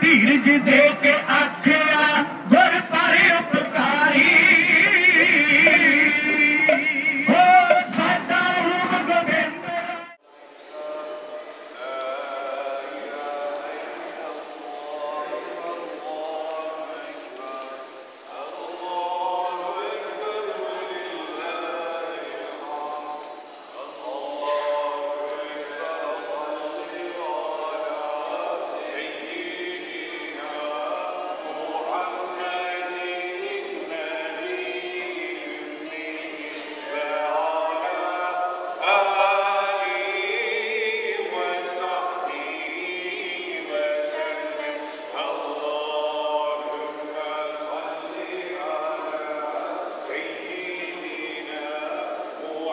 ਧੀਰਜ ਦੇ ਕੇ ਆਖਿਆ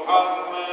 محمد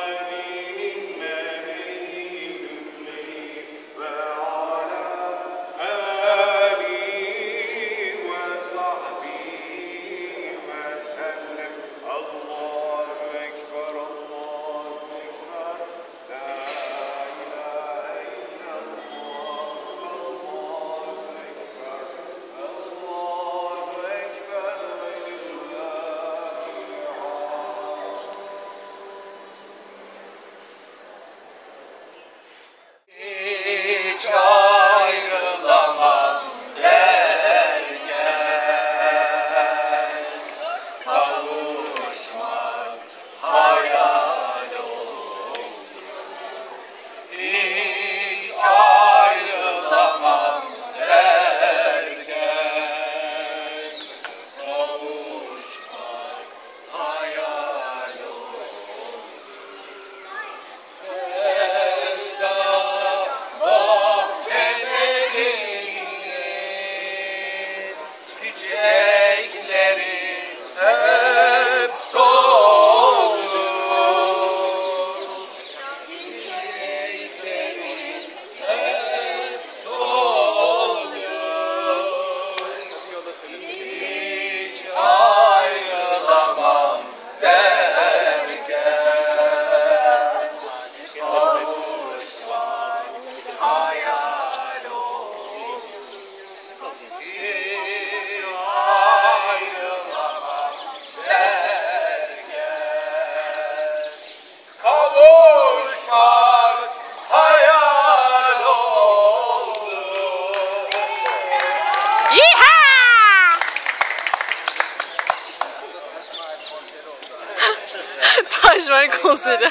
是的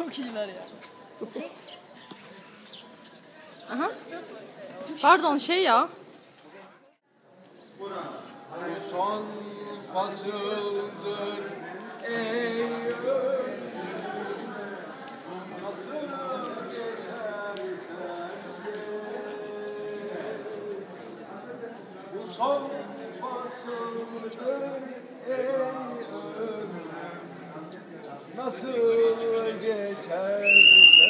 Çok iyiler ya. Aha. Pardon şey ya. Bu son fasıldır ey Bu son fasıldır ey ömür Nasıl geçersen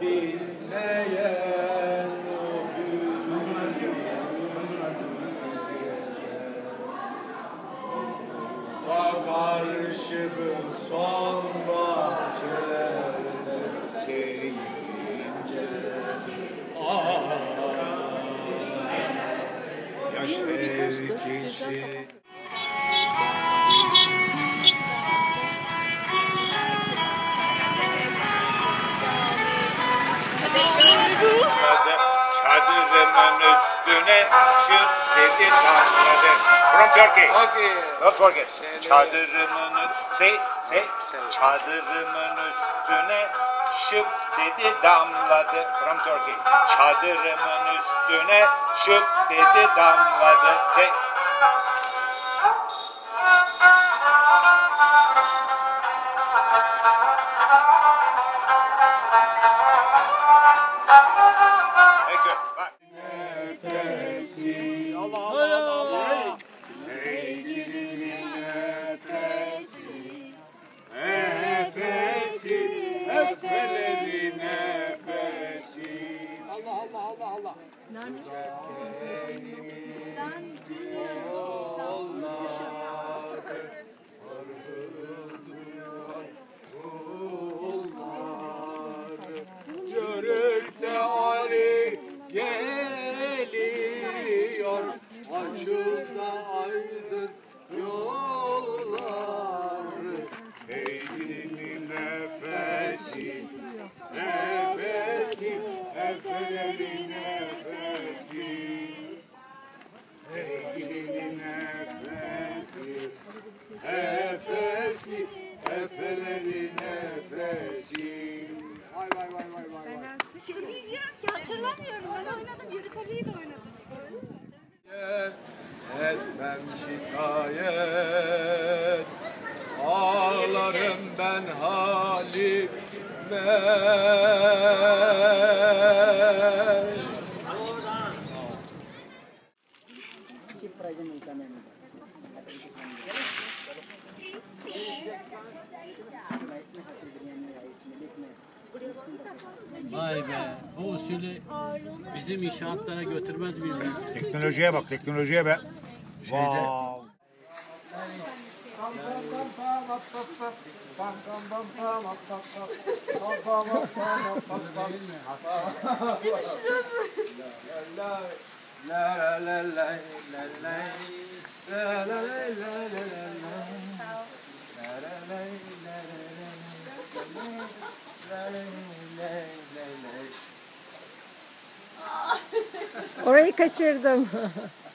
bilmeyen o hüzün Karşı bu son bahçelerde sevince Ah, üstüne şık dedi tanrıdı. From Turkey. Okay. Not forget. Çadırımın üstüne, say, say. Çadırımın üstüne şıp dedi damladı. From Turkey. Çadırımın üstüne şıp dedi damladı. Say. Nerede? Ben bilmiyorum. Ben unutmuşum. Çörükle Ali geliyor Açılda aydın yollar Eğilimi nefesi Nefesi Efelerine Ben. Etmem şikayet Ağlarım ben halime Thank you. Vay be. O usulü bizim inşaatlara götürmez miyim? Teknolojiye bak, teknolojiye be. Wow. Orayı kaçırdım.